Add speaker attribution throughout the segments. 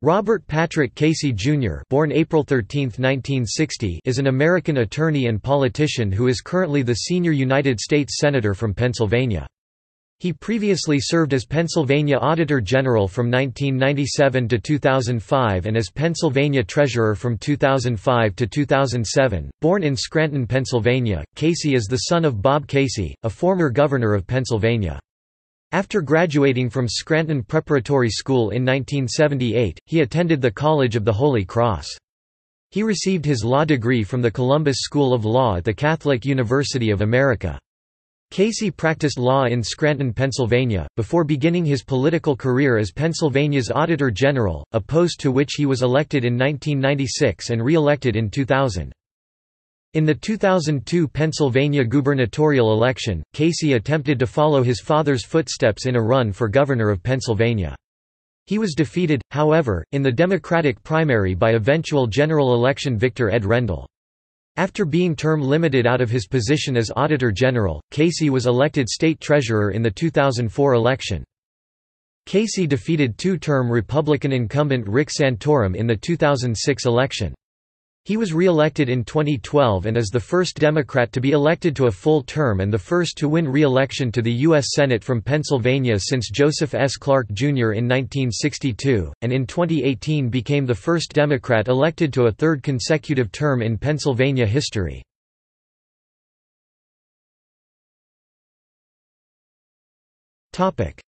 Speaker 1: Robert Patrick Casey, Jr. born April 13, 1960, is an American attorney and politician who is currently the senior United States Senator from Pennsylvania. He previously served as Pennsylvania Auditor General from 1997 to 2005 and as Pennsylvania Treasurer from 2005 to 2007. Born in Scranton, Pennsylvania, Casey is the son of Bob Casey, a former governor of Pennsylvania. After graduating from Scranton Preparatory School in 1978, he attended the College of the Holy Cross. He received his law degree from the Columbus School of Law at the Catholic University of America. Casey practiced law in Scranton, Pennsylvania, before beginning his political career as Pennsylvania's Auditor General, a post to which he was elected in 1996 and re-elected in 2000. In the 2002 Pennsylvania gubernatorial election, Casey attempted to follow his father's footsteps in a run for governor of Pennsylvania. He was defeated, however, in the Democratic primary by eventual general election victor Ed Rendell. After being term limited out of his position as Auditor General, Casey was elected state treasurer in the 2004 election. Casey defeated two-term Republican incumbent Rick Santorum in the 2006 election. He was re-elected in 2012 and is the first Democrat to be elected to a full term and the first to win re-election to the U.S. Senate from Pennsylvania since Joseph S. Clark, Jr. in 1962, and in 2018 became the first Democrat elected to a third consecutive term in Pennsylvania history.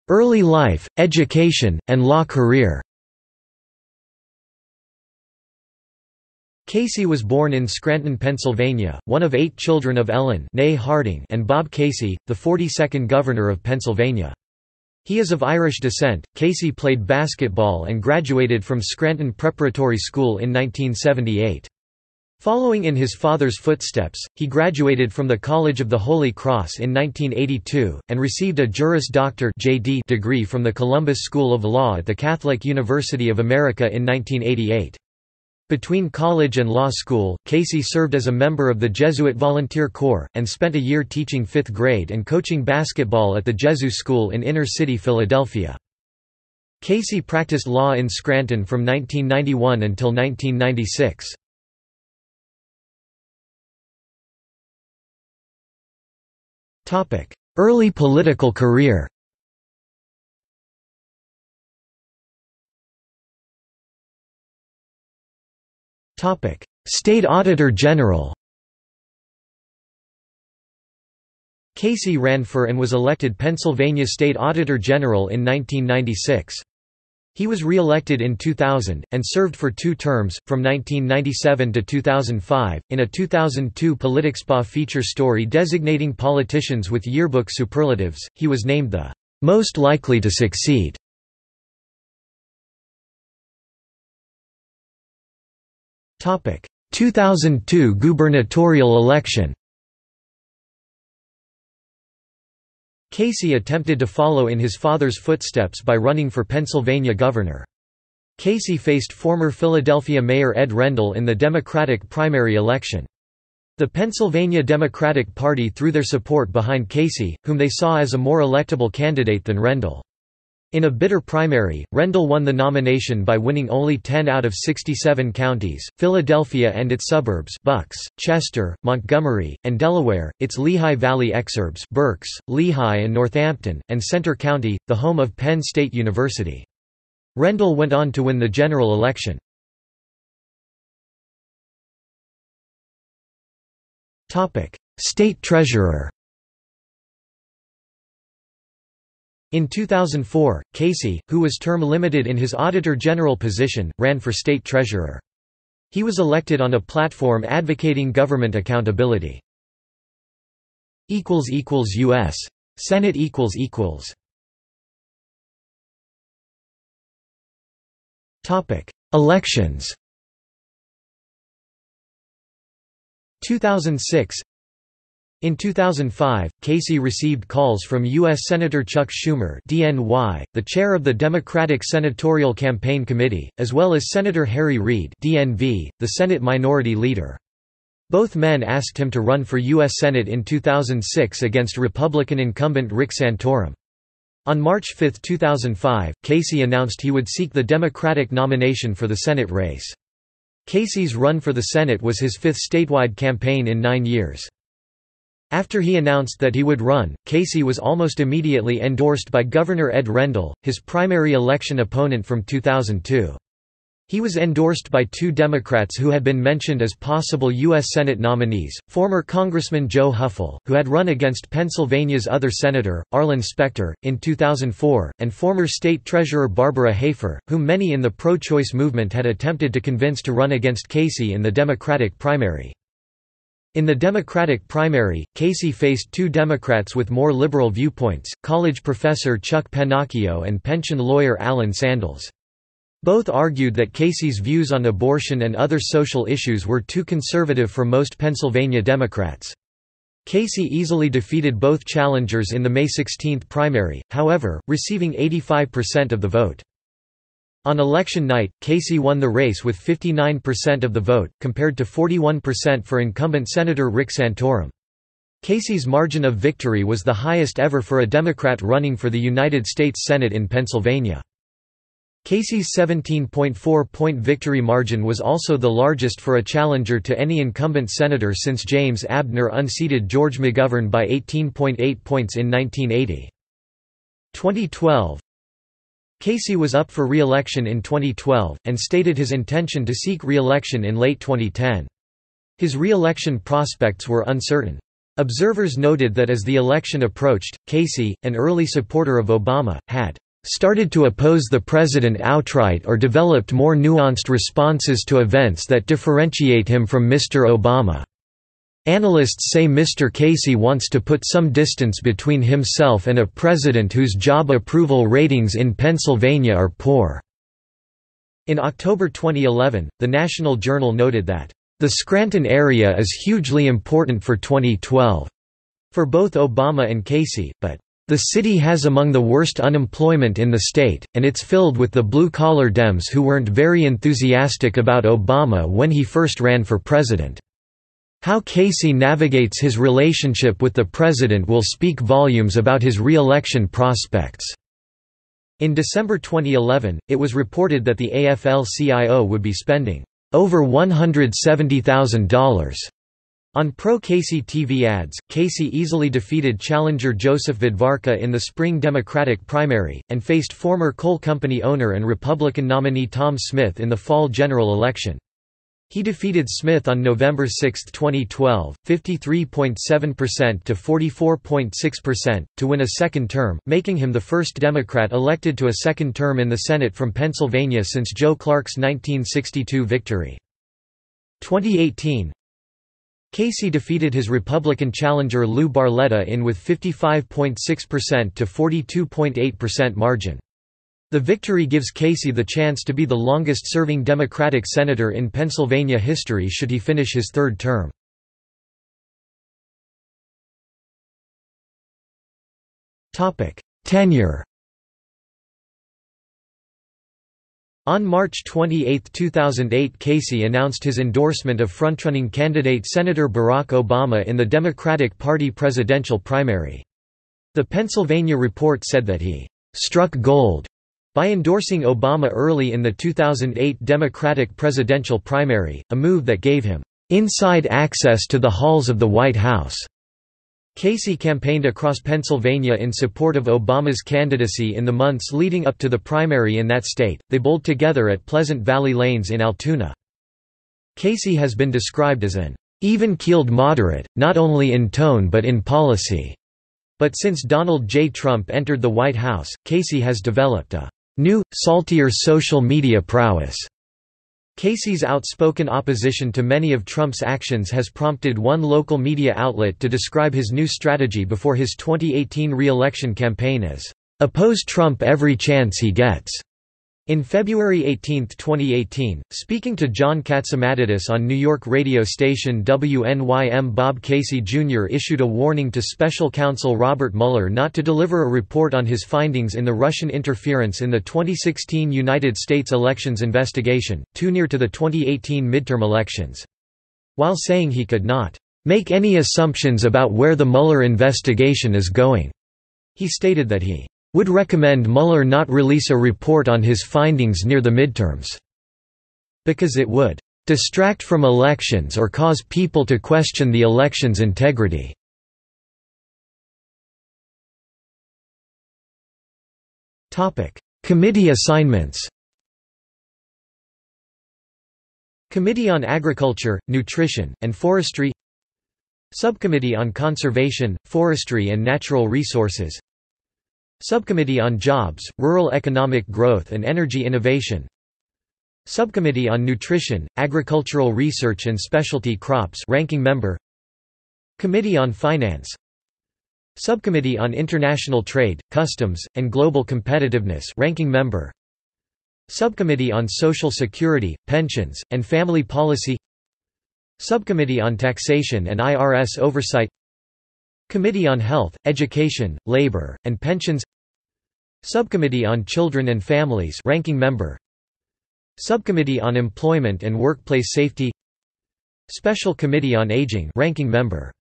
Speaker 1: Early life, education, and law career Casey was born in Scranton, Pennsylvania, one of eight children of Ellen Nay Harding and Bob Casey, the 42nd Governor of Pennsylvania. He is of Irish descent. Casey played basketball and graduated from Scranton Preparatory School in 1978. Following in his father's footsteps, he graduated from the College of the Holy Cross in 1982, and received a Juris Doctor (J.D.) degree from the Columbus School of Law at the Catholic University of America in 1988. Between college and law school, Casey served as a member of the Jesuit Volunteer Corps, and spent a year teaching fifth grade and coaching basketball at the Jesuit School in inner-city Philadelphia. Casey practiced law in Scranton from 1991 until 1996. Early political career State Auditor General Casey ran for and was elected Pennsylvania State Auditor General in 1996. He was re-elected in 2000, and served for two terms, from 1997 to 2005, in a 2002 PoliticsPA feature story designating politicians with yearbook superlatives, he was named the "...most likely to succeed." 2002 gubernatorial election Casey attempted to follow in his father's footsteps by running for Pennsylvania governor. Casey faced former Philadelphia Mayor Ed Rendell in the Democratic primary election. The Pennsylvania Democratic Party threw their support behind Casey, whom they saw as a more electable candidate than Rendell. In a bitter primary, Rendell won the nomination by winning only 10 out of 67 counties, Philadelphia and its suburbs Bucks, Chester, Montgomery, and Delaware, its Lehigh Valley exurbs Berks, Lehigh and Northampton, and Centre County, the home of Penn State University. Rendell went on to win the general election. State Treasurer In 2004, Casey, who was term limited in his Auditor General position, ran for state treasurer. He was elected on a platform advocating government accountability. U.S. Senate Elections. 2006 in 2005, Casey received calls from U.S. Senator Chuck Schumer DNY, the chair of the Democratic Senatorial Campaign Committee, as well as Senator Harry Reid DNV, the Senate Minority Leader. Both men asked him to run for U.S. Senate in 2006 against Republican incumbent Rick Santorum. On March 5, 2005, Casey announced he would seek the Democratic nomination for the Senate race. Casey's run for the Senate was his fifth statewide campaign in nine years. After he announced that he would run, Casey was almost immediately endorsed by Governor Ed Rendell, his primary election opponent from 2002. He was endorsed by two Democrats who had been mentioned as possible U.S. Senate nominees, former Congressman Joe Hoeffel, who had run against Pennsylvania's other senator, Arlen Specter, in 2004, and former State Treasurer Barbara Hafer, whom many in the pro-choice movement had attempted to convince to run against Casey in the Democratic primary. In the Democratic primary, Casey faced two Democrats with more liberal viewpoints, college professor Chuck Pennacchio and pension lawyer Alan Sandals. Both argued that Casey's views on abortion and other social issues were too conservative for most Pennsylvania Democrats. Casey easily defeated both challengers in the May 16 primary, however, receiving 85% of the vote. On election night, Casey won the race with 59% of the vote, compared to 41% for incumbent Senator Rick Santorum. Casey's margin of victory was the highest ever for a Democrat running for the United States Senate in Pennsylvania. Casey's 17.4-point victory margin was also the largest for a challenger to any incumbent senator since James Abdnor unseated George McGovern by 18.8 points in 1980. 2012 Casey was up for re-election in 2012, and stated his intention to seek re-election in late 2010. His re-election prospects were uncertain. Observers noted that as the election approached, Casey, an early supporter of Obama, had started to oppose the president outright or developed more nuanced responses to events that differentiate him from Mr. Obama. Analysts say Mr. Casey wants to put some distance between himself and a president whose job approval ratings in Pennsylvania are poor. In October 2011, the National Journal noted that, "...the Scranton area is hugely important for 2012." For both Obama and Casey, but the city has among the worst unemployment in the state, and it's filled with the blue-collar Dems who weren't very enthusiastic about Obama when he first ran for president. How Casey navigates his relationship with the president will speak volumes about his re-election prospects. In December 2011, it was reported that the AFL-CIO would be spending over $170,000 on pro-Casey TV ads. Casey easily defeated challenger Joseph Vodvarka in the spring Democratic primary, and faced former coal company owner and Republican nominee Tom Smith in the fall general election. He defeated Smith on November 6, 2012, 53.7% to 44.6%, to win a second term, making him the first Democrat elected to a second term in the Senate from Pennsylvania since Joe Clark's 1962 victory. 2018 Casey defeated his Republican challenger Lou Barletta in with 55.6% to 42.8% margin. The victory gives Casey the chance to be the longest-serving Democratic senator in Pennsylvania history should he finish his third term. Tenure On March 28, 2008 Casey announced his endorsement of frontrunning candidate Senator Barack Obama in the Democratic Party presidential primary. The Pennsylvania Report said that he «struck gold» by endorsing Obama early in the 2008 Democratic presidential primary, a move that gave him inside access to the halls of the White House. Casey campaigned across Pennsylvania in support of Obama's candidacy in the months leading up to the primary in that state. They bowled together at Pleasant Valley Lanes in Altoona. Casey has been described as an even-keeled moderate, not only in tone but in policy. But since Donald J. Trump entered the White House, Casey has developed a New, saltier social media prowess. Casey's outspoken opposition to many of Trump's actions has prompted one local media outlet to describe his new strategy before his 2018 re-election campaign as, "...oppose Trump every chance he gets." In February 18, 2018, speaking to John Catsimatidis on New York radio station WNYM Bob Casey Jr. issued a warning to special counsel Robert Mueller not to deliver a report on his findings in the Russian interference in the 2016 United States elections investigation, too near to the 2018 midterm elections. While saying he could not make any assumptions about where the Mueller investigation is going, he stated that he would recommend Mueller not release a report on his findings near the midterms, because it would distract from elections or cause people to question the election's integrity. Committee assignments. Committee on Agriculture, Nutrition, and Forestry. Subcommittee on Conservation, Forestry and Natural Resources Subcommittee on Jobs, Rural Economic Growth and Energy Innovation. Subcommittee on Nutrition, Agricultural Research and Specialty Crops ranking member. Committee on Finance. Subcommittee on International Trade, Customs, and Global Competitiveness ranking member. Subcommittee on Social Security, Pensions, and Family Policy. Subcommittee on Taxation and IRS Oversight Committee on Health, Education, Labor, and Pensions Subcommittee on Children and Families ranking member Subcommittee on Employment and Workplace Safety Special Committee on Aging ranking member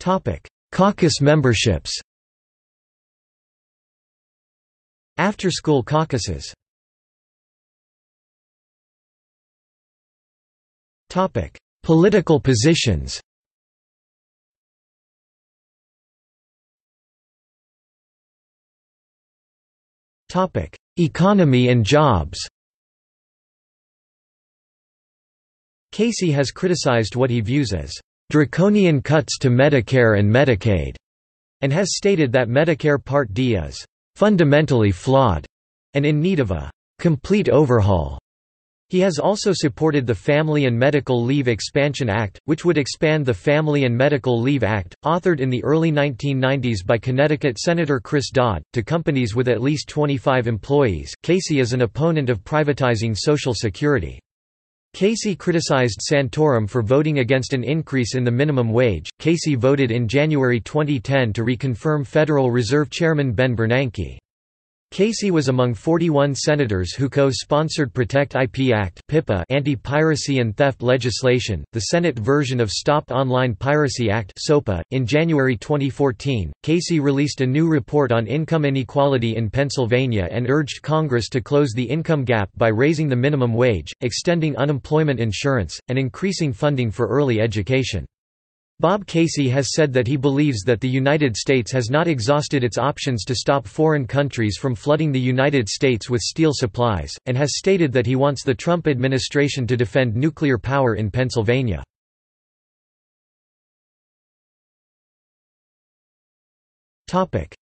Speaker 1: Topic. Caucus memberships After-school caucuses Political positions Economy and jobs Casey has criticized what he views as draconian cuts to Medicare and Medicaid, and has stated that Medicare Part D is fundamentally flawed and in need of a complete overhaul. He has also supported the Family and Medical Leave Expansion Act, which would expand the Family and Medical Leave Act, authored in the early 1990s by Connecticut Senator Chris Dodd, to companies with at least 25 employees. Casey is an opponent of privatizing Social Security. Casey criticized Santorum for voting against an increase in the minimum wage. Casey voted in January 2010 to reconfirm Federal Reserve Chairman Ben Bernanke. Casey was among 41 senators who co-sponsored Protect IP Act (PIPA) anti-piracy and theft legislation, the Senate version of Stop Online Piracy Act SOPA. .In January 2014, Casey released a new report on income inequality in Pennsylvania and urged Congress to close the income gap by raising the minimum wage, extending unemployment insurance, and increasing funding for early education. Bob Casey has said that he believes that the United States has not exhausted its options to stop foreign countries from flooding the United States with steel supplies, and has stated that he wants the Trump administration to defend nuclear power in Pennsylvania.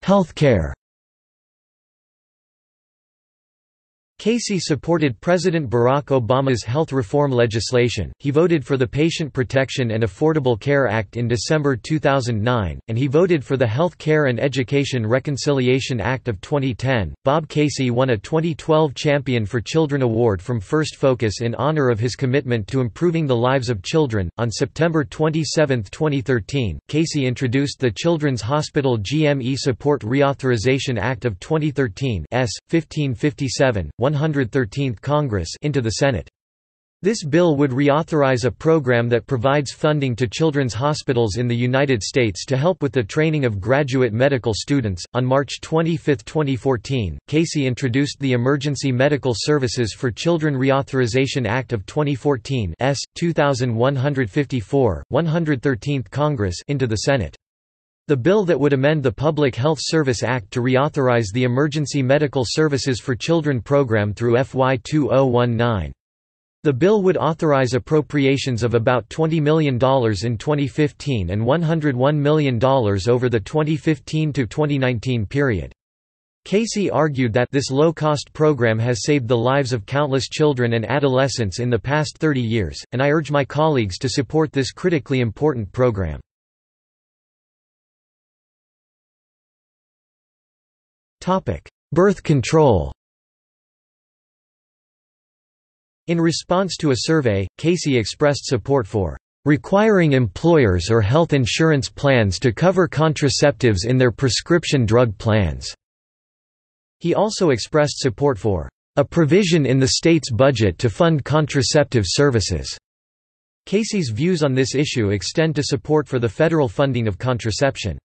Speaker 1: Healthcare Casey supported President Barack Obama's health reform legislation, he voted for the Patient Protection and Affordable Care Act in December 2009, and he voted for the Health Care and Education Reconciliation Act of 2010. Bob Casey won a 2012 Champion for Children Award from First Focus in honor of his commitment to improving the lives of children. On September 27, 2013, Casey introduced the Children's Hospital GME Support Reauthorization Act of 2013 S. 1557, 113th Congress into the Senate. This bill would reauthorize a program that provides funding to children's hospitals in the United States to help with the training of graduate medical students. On March 25, 2014, Casey introduced the Emergency Medical Services for Children Reauthorization Act of 2014 S. 2154, 113th Congress into the Senate. The bill that would amend the Public Health Service Act to reauthorize the Emergency Medical Services for Children program through FY 2019. The bill would authorize appropriations of about $20 million in 2015 and $101 million over the 2015–2019 period. Casey argued that this low-cost program has saved the lives of countless children and adolescents in the past 30 years, and I urge my colleagues to support this critically important program. Birth control In response to a survey, Casey expressed support for requiring employers or health insurance plans to cover contraceptives in their prescription drug plans. He also expressed support for a provision in the state's budget to fund contraceptive services. Casey's views on this issue extend to support for the federal funding of contraception.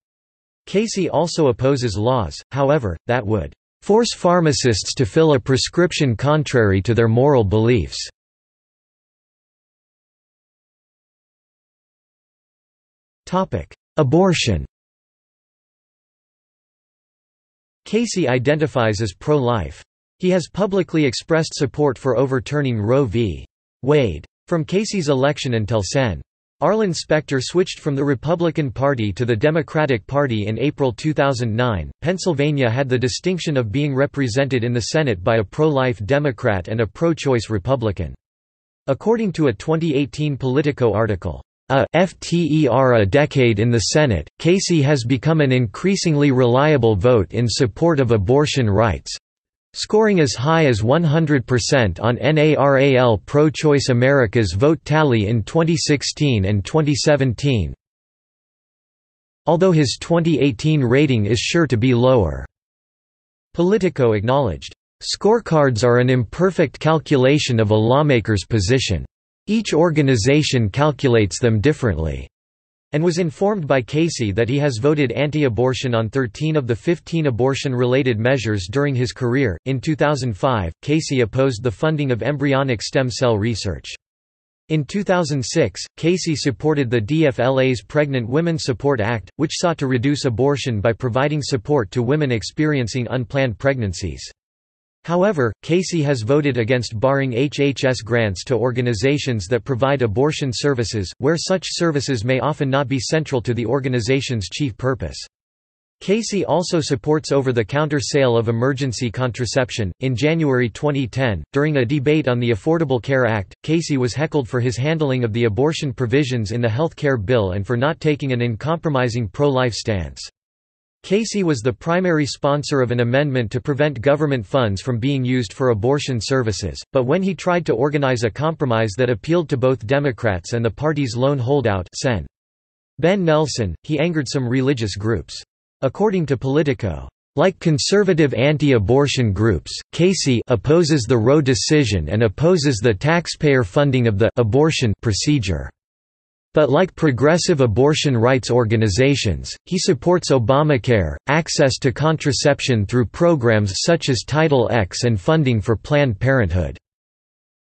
Speaker 1: Casey also opposes laws, however, that would force pharmacists to fill a prescription contrary to their moral beliefs. Abortion Casey identifies as pro-life. He has publicly expressed support for overturning Roe v. Wade. From Casey's election until Sen. Arlen Specter switched from the Republican Party to the Democratic Party in April 2009. Pennsylvania had the distinction of being represented in the Senate by a pro-life Democrat and a pro-choice Republican. According to a 2018 Politico article, a FTER a decade in the Senate, Casey has become an increasingly reliable vote in support of abortion rights, scoring as high as 100% on NARAL Pro-Choice America's vote tally in 2016 and 2017, although his 2018 rating is sure to be lower. Politico acknowledged, "...scorecards are an imperfect calculation of a lawmaker's position. Each organization calculates them differently." And was informed by Casey that he has voted anti-abortion on 13 of the 15 abortion-related measures during his career. In 2005, Casey opposed the funding of embryonic stem cell research. In 2006, Casey supported the DFLA's Pregnant Women Support Act, which sought to reduce abortion by providing support to women experiencing unplanned pregnancies. However, Casey has voted against barring HHS grants to organizations that provide abortion services, where such services may often not be central to the organization's chief purpose. Casey also supports over the counter sale of emergency contraception. In January 2010, during a debate on the Affordable Care Act, Casey was heckled for his handling of the abortion provisions in the health care bill and for not taking an uncompromising pro life stance. Casey was the primary sponsor of an amendment to prevent government funds from being used for abortion services, but when he tried to organize a compromise that appealed to both Democrats and the party's lone holdout Sen. Ben Nelson, he angered some religious groups. According to Politico, like conservative anti-abortion groups, Casey opposes the Roe decision and opposes the taxpayer funding of the abortion procedure. But like progressive abortion rights organizations, he supports Obamacare, access to contraception through programs such as Title X and funding for Planned Parenthood.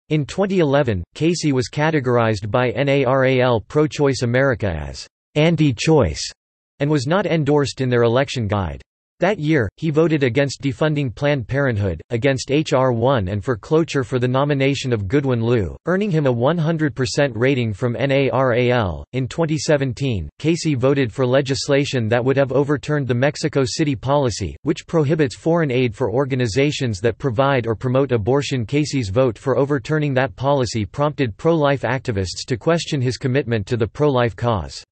Speaker 1: In 2011, Casey was categorized by NARAL Pro-Choice America as anti-choice and was not endorsed in their election guide. That year, he voted against defunding Planned Parenthood, against H.R. 1 and for cloture for the nomination of Goodwin Liu, earning him a 100% rating from NARAL. In 2017, Casey voted for legislation that would have overturned the Mexico City policy, which prohibits foreign aid for organizations that provide or promote abortion. Casey's vote for overturning that policy prompted pro-life activists to question his commitment to the pro-life cause.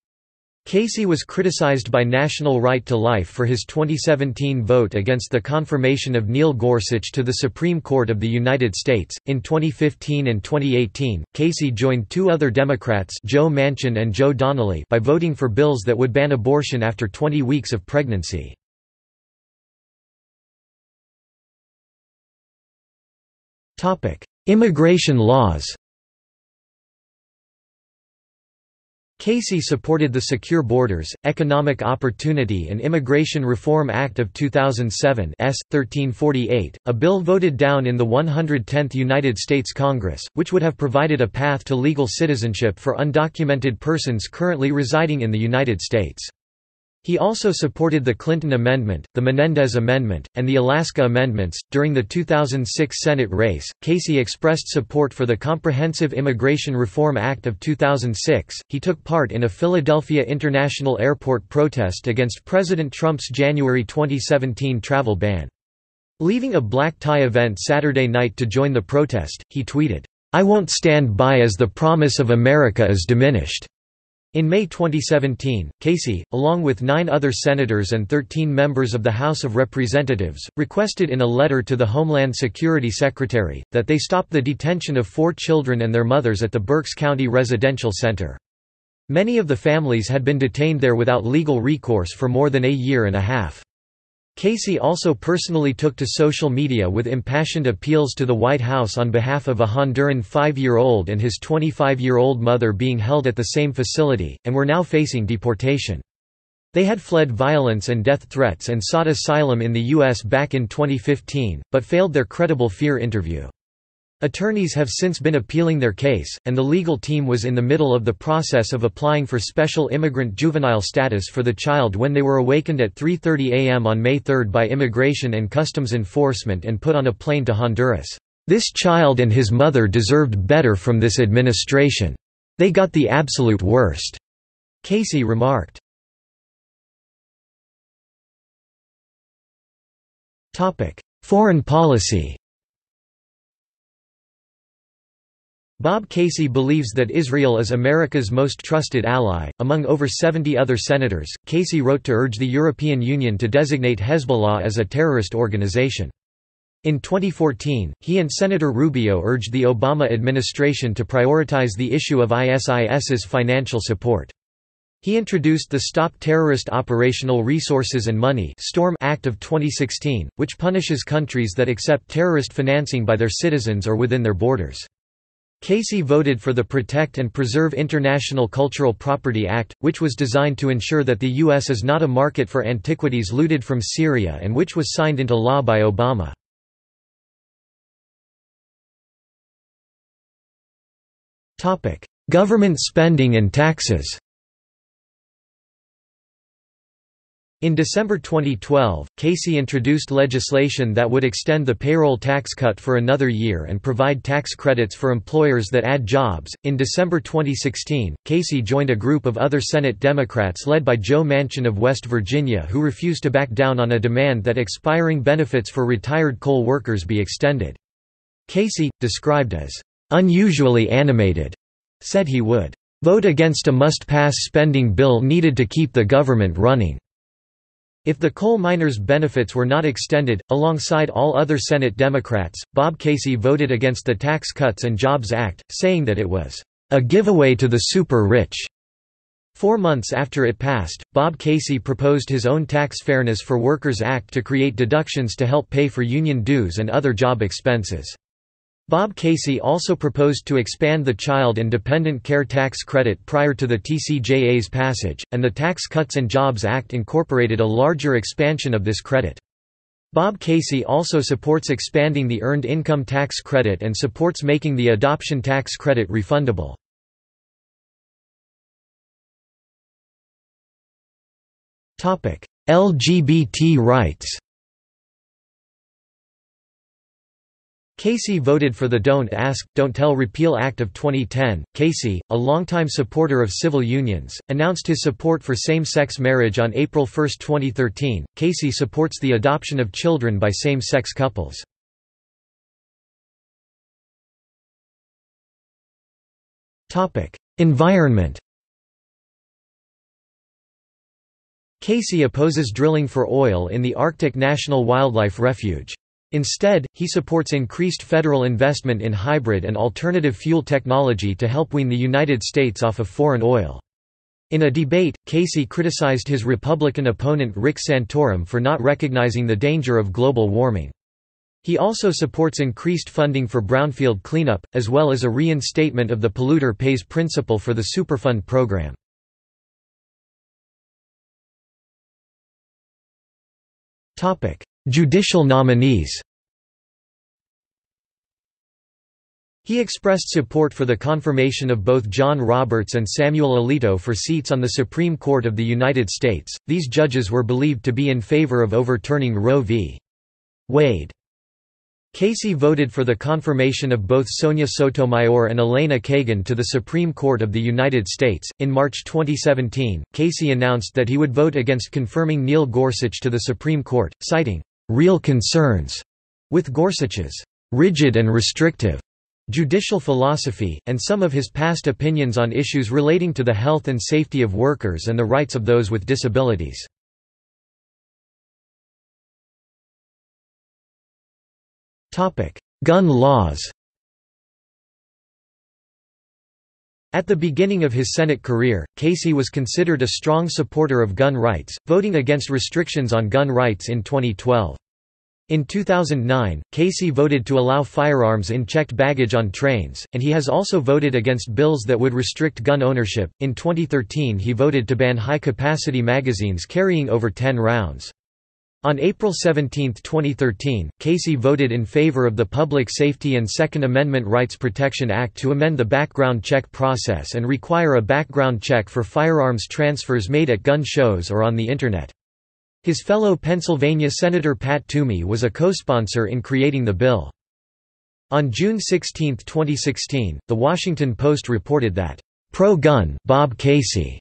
Speaker 1: Casey was criticized by National Right to Life for his 2017 vote against the confirmation of Neil Gorsuch to the Supreme Court of the United States. In 2015 and 2018, Casey joined two other Democrats, Joe Manchin and Joe Donnelly, by voting for bills that would ban abortion after 20 weeks of pregnancy. Topic: Immigration laws. Casey supported the Secure Borders, Economic Opportunity and Immigration Reform Act of 2007 S. 1348, a bill voted down in the 110th United States Congress, which would have provided a path to legal citizenship for undocumented persons currently residing in the United States. He also supported the Clinton Amendment, the Menendez Amendment, and the Alaska Amendments. During the 2006 Senate race, Casey expressed support for the Comprehensive Immigration Reform Act of 2006. He took part in a Philadelphia International Airport protest against President Trump's January 2017 travel ban. Leaving a black tie event Saturday night to join the protest, he tweeted, I won't stand by as the promise of America is diminished. In May 2017, Casey, along with nine other senators and 13 members of the House of Representatives, requested in a letter to the Homeland Security Secretary, that they stop the detention of four children and their mothers at the Berks County Residential Center. Many of the families had been detained there without legal recourse for more than a year and a half. Casey also personally took to social media with impassioned appeals to the White House on behalf of a Honduran five-year-old and his 25-year-old mother being held at the same facility, and were now facing deportation. They had fled violence and death threats and sought asylum in the U.S. back in 2015, but failed their credible fear interview. Attorneys have since been appealing their case, and the legal team was in the middle of the process of applying for special immigrant juvenile status for the child when they were awakened at 3.30 am on May 3 by Immigration and Customs Enforcement and put on a plane to Honduras. This child and his mother deserved better from this administration. They got the absolute worst, Casey remarked. Foreign policy Bob Casey believes that Israel is America's most trusted ally. Among over 70 other senators, Casey wrote to urge the European Union to designate Hezbollah as a terrorist organization. In 2014, he and Senator Rubio urged the Obama administration to prioritize the issue of ISIS's financial support. He introduced the Stop Terrorist Operational Resources and Money Storm Act of 2016, which punishes countries that accept terrorist financing by their citizens or within their borders. Casey voted for the Protect and Preserve International Cultural Property Act, which was designed to ensure that the U.S. is not a market for antiquities looted from Syria and which was signed into law by Obama. Government spending and taxes In December 2012, Casey introduced legislation that would extend the payroll tax cut for another year and provide tax credits for employers that add jobs. In December 2016, Casey joined a group of other Senate Democrats led by Joe Manchin of West Virginia who refused to back down on a demand that expiring benefits for retired coal workers be extended. Casey, described as unusually animated, said he would vote against a must-pass spending bill needed to keep the government running. If the coal miners' benefits were not extended, alongside all other Senate Democrats, Bob Casey voted against the Tax Cuts and Jobs Act, saying that it was a giveaway to the super-rich. Four months after it passed, Bob Casey proposed his own Tax Fairness for Workers Act to create deductions to help pay for union dues and other job expenses. Bob Casey also proposed to expand the Child and Dependent Care Tax Credit prior to the TCJA's passage, and the Tax Cuts and Jobs Act incorporated a larger expansion of this credit. Bob Casey also supports expanding the Earned Income Tax Credit and supports making the Adoption Tax Credit refundable. LGBT rights Casey voted for the Don't Ask, Don't Tell Repeal Act of 2010. Casey, a longtime supporter of civil unions, announced his support for same-sex marriage on April 1, 2013. Casey supports the adoption of children by same-sex couples. Topic: Environment. Casey opposes drilling for oil in the Arctic National Wildlife Refuge. Instead, he supports increased federal investment in hybrid and alternative fuel technology to help wean the United States off of foreign oil. In a debate, Casey criticized his Republican opponent Rick Santorum for not recognizing the danger of global warming. He also supports increased funding for brownfield cleanup, as well as a reinstatement of the polluter pays principle for the Superfund program. Judicial nominees He expressed support for the confirmation of both John Roberts and Samuel Alito for seats on the Supreme Court of the United States. These judges were believed to be in favor of overturning Roe v. Wade. Casey voted for the confirmation of both Sonia Sotomayor and Elena Kagan to the Supreme Court of the United States. In March 2017, Casey announced that he would vote against confirming Neil Gorsuch to the Supreme Court, citing real concerns with Gorsuch's rigid and restrictive judicial philosophy, and some of his past opinions on issues relating to the health and safety of workers and the rights of those with disabilities. Gun laws At the beginning of his Senate career, Casey was considered a strong supporter of gun rights, voting against restrictions on gun rights in 2012. In 2009, Casey voted to allow firearms in checked baggage on trains, and he has also voted against bills that would restrict gun ownership. In 2013, he voted to ban high capacity magazines carrying over 10 rounds. On April 17, 2013, Casey voted in favor of the Public Safety and Second Amendment Rights Protection Act to amend the background check process and require a background check for firearms transfers made at gun shows or on the Internet. His fellow Pennsylvania Senator Pat Toomey was a co-sponsor in creating the bill. On June 16, 2016, The Washington Post reported that, "...pro-gun Bob Casey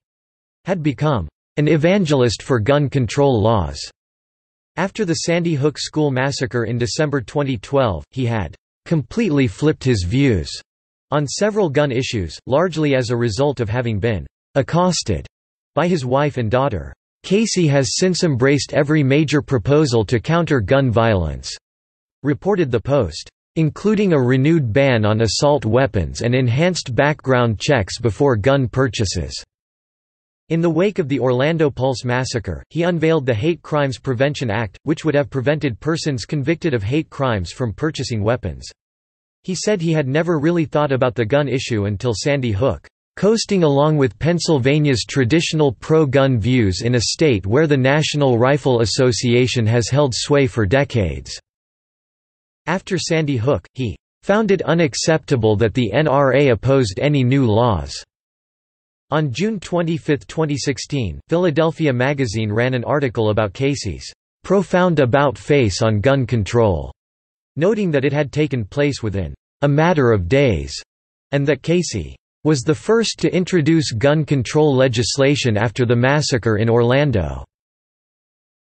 Speaker 1: had become an evangelist for gun control laws." After the Sandy Hook school massacre in December 2012, he had "...completely flipped his views." on several gun issues, largely as a result of having been "...accosted." by his wife and daughter. Casey has since embraced every major proposal to counter gun violence, reported the Post, including a renewed ban on assault weapons and enhanced background checks before gun purchases. In the wake of the Orlando Pulse massacre, he unveiled the Hate Crimes Prevention Act, which would have prevented persons convicted of hate crimes from purchasing weapons. He said he had never really thought about the gun issue until Sandy Hook coasting along with Pennsylvania's traditional pro-gun views in a state where the National Rifle Association has held sway for decades." After Sandy Hook, he "...found it unacceptable that the NRA opposed any new laws." On June 25, 2016, Philadelphia Magazine ran an article about Casey's "...profound about-face on gun control", noting that it had taken place within "...a matter of days", and that Casey was the first to introduce gun control legislation after the massacre in Orlando.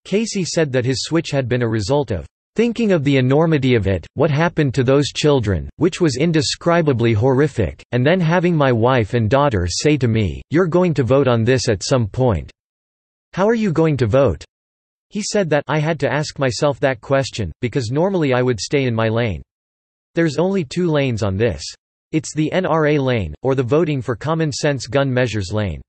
Speaker 1: Casey said that his switch had been a result of thinking of the enormity of it, what happened to those children, which was indescribably horrific, and then having my wife and daughter say to me, you're going to vote on this at some point. How are you going to vote? He said that I had to ask myself that question, because normally I would stay in my lane. There's only two lanes on this. It's the NRA lane, or the voting for common sense gun measures lane.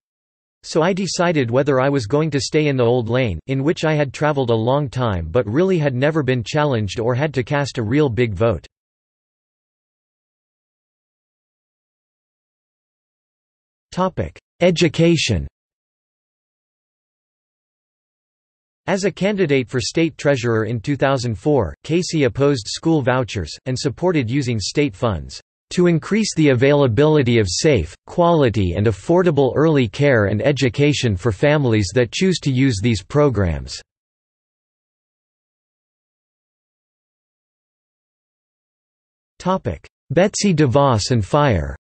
Speaker 1: So I decided whether I was going to stay in the old lane, in which I had traveled a long time but really had never been challenged or had to cast a real big vote. Education As a candidate for state treasurer in 2004, Casey opposed school vouchers, and supported using state funds to increase the availability of safe, quality and affordable early care and education for families that choose to use these programs. Betsy DeVos and fire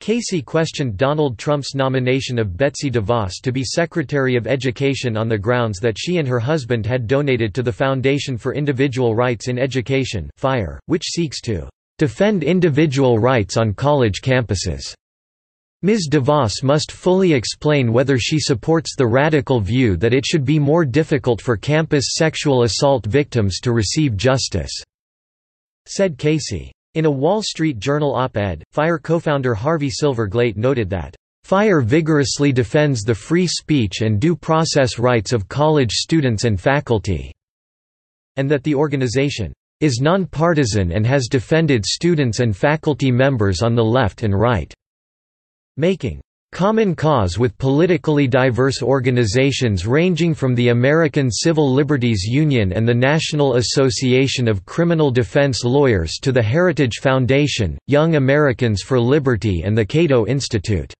Speaker 1: Casey questioned Donald Trump's nomination of Betsy DeVos to be Secretary of Education on the grounds that she and her husband had donated to the Foundation for Individual Rights in Education FIRE, which seeks to "...defend individual rights on college campuses." Ms. DeVos must fully explain whether she supports the radical view that it should be more difficult for campus sexual assault victims to receive justice," said Casey. In a Wall Street Journal op-ed, FIRE co-founder Harvey Silverglate noted that, "...FIRE vigorously defends the free speech and due process rights of college students and faculty," and that the organization, "...is nonpartisan and has defended students and faculty members on the left and right," making Common cause with politically diverse organizations ranging from the American Civil Liberties Union and the National Association of Criminal Defense Lawyers to the Heritage Foundation, Young Americans for Liberty and the Cato Institute.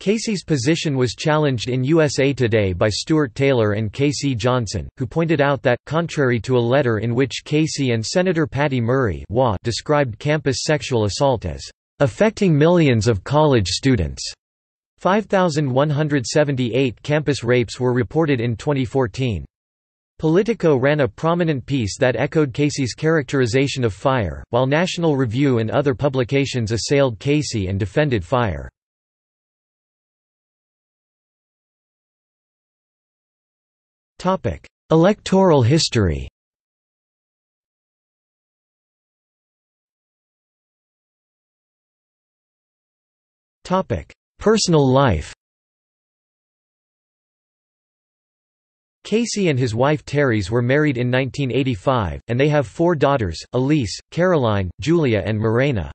Speaker 1: Casey's position was challenged in USA Today by Stuart Taylor and KC Johnson, who pointed out that, contrary to a letter in which Casey and Senator Patty Murray described campus sexual assault as affecting millions of college students. 5,178 campus rapes were reported in 2014. Politico ran a prominent piece that echoed Casey's characterization of FIRE, while National Review and other publications assailed Casey and defended FIRE. Electoral history Personal life Casey and his wife Terese were married in 1985, and they have four daughters, Elise, Caroline, Julia and Marena.